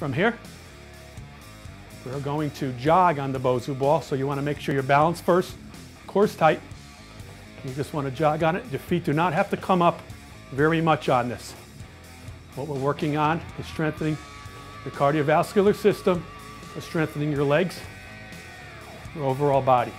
from here. We're going to jog on the Bosu ball, so you want to make sure you're balanced first, course tight. You just want to jog on it. Your feet do not have to come up very much on this. What we're working on is strengthening your cardiovascular system, strengthening your legs, your overall body.